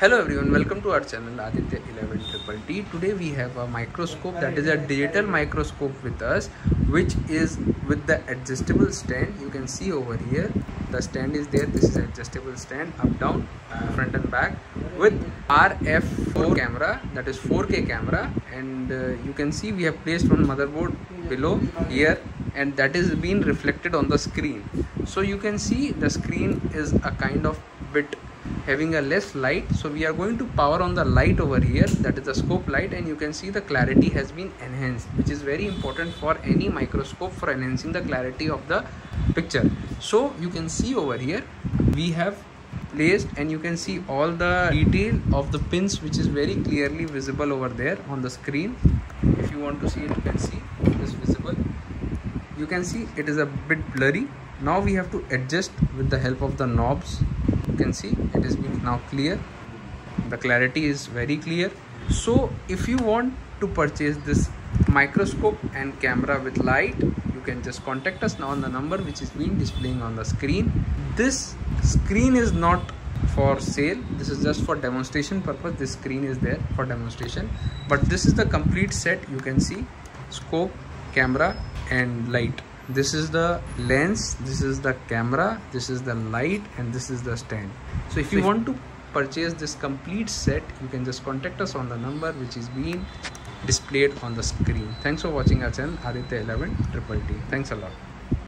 Hello everyone, welcome to our channel Aditya 11T. Today we have a microscope that is a digital microscope with us which is with the adjustable stand. You can see over here the stand is there. This is adjustable stand up down front and back with RF4 camera that is 4K camera and uh, you can see we have placed one motherboard below here and that is being reflected on the screen. So you can see the screen is a kind of bit having a less light. So we are going to power on the light over here. That is the scope light. And you can see the clarity has been enhanced which is very important for any microscope for enhancing the clarity of the picture. So you can see over here we have placed and you can see all the detail of the pins which is very clearly visible over there on the screen. If you want to see it you can see it is visible. You can see it is a bit blurry. Now we have to adjust with the help of the knobs you can see it is being now clear. The clarity is very clear. So if you want to purchase this microscope and camera with light you can just contact us now on the number which is being displaying on the screen. This screen is not for sale. This is just for demonstration purpose. This screen is there for demonstration. But this is the complete set. You can see scope camera and light this is the lens this is the camera this is the light and this is the stand. So if you want to purchase this complete set you can just contact us on the number which is being displayed on the screen. Thanks for watching our channel aditya 11 triple t. Thanks a lot